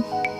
Música